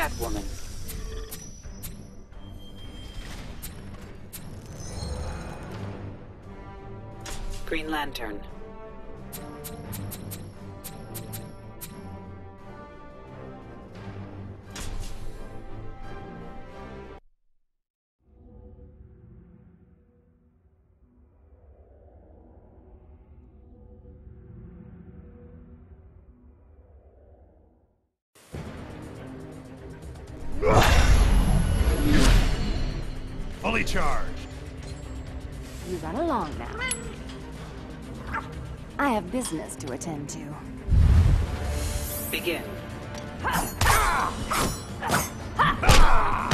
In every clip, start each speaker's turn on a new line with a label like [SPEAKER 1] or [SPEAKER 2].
[SPEAKER 1] Catwoman. Green Lantern.
[SPEAKER 2] Fully charged.
[SPEAKER 3] You run along now. I have business to attend to.
[SPEAKER 1] Begin.
[SPEAKER 2] Hands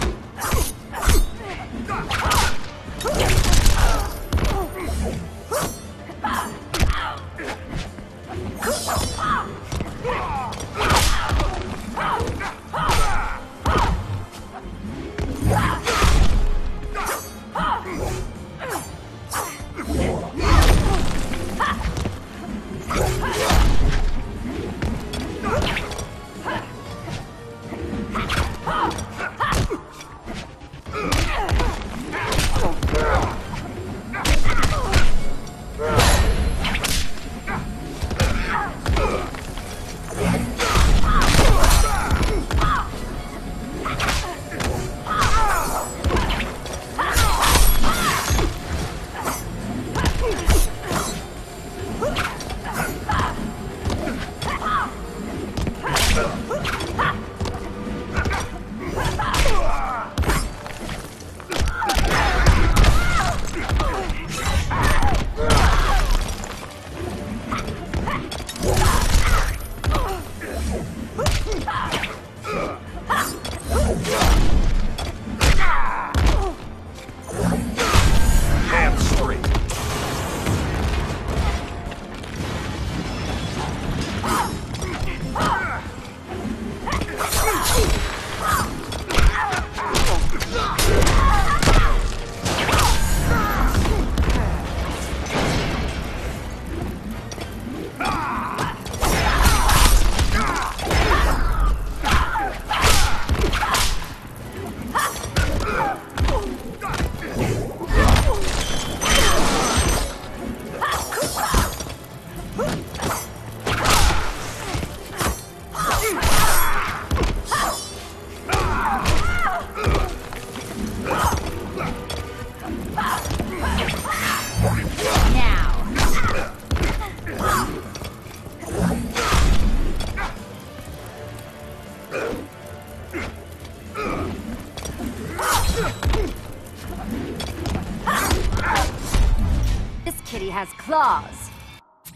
[SPEAKER 3] claws.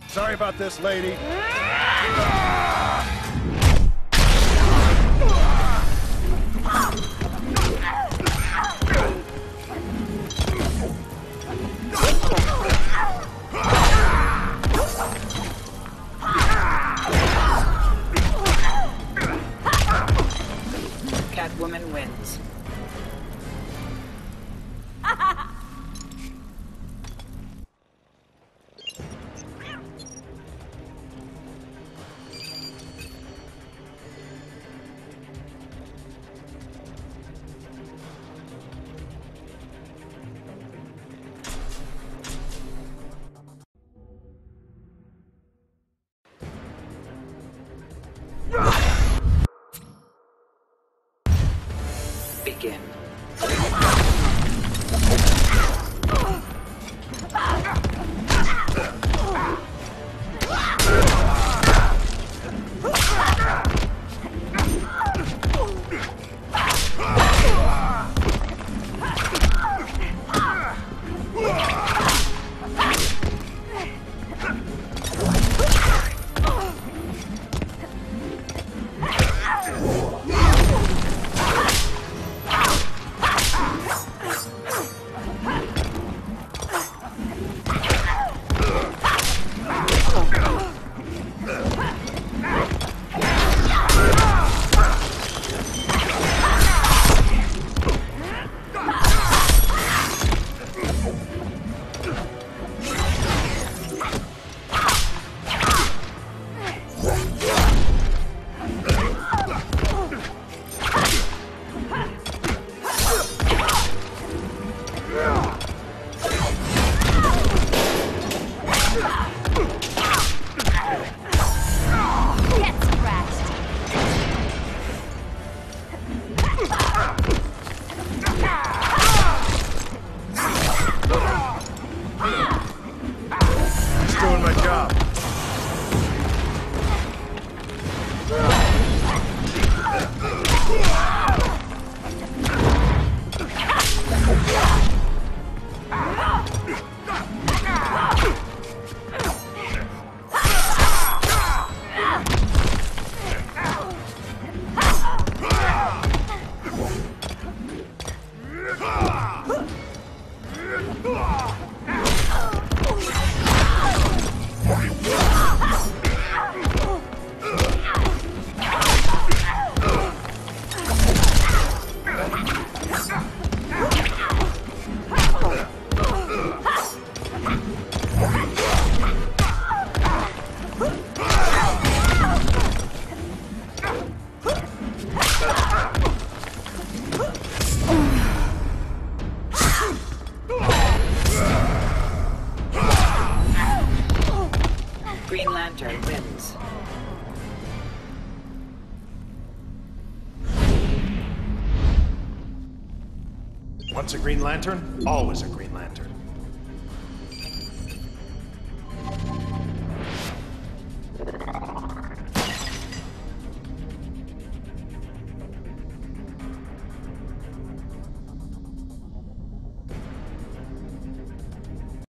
[SPEAKER 2] Sorry about this, lady.
[SPEAKER 1] Ah! Green Lantern wins.
[SPEAKER 2] Once a Green Lantern, always a Green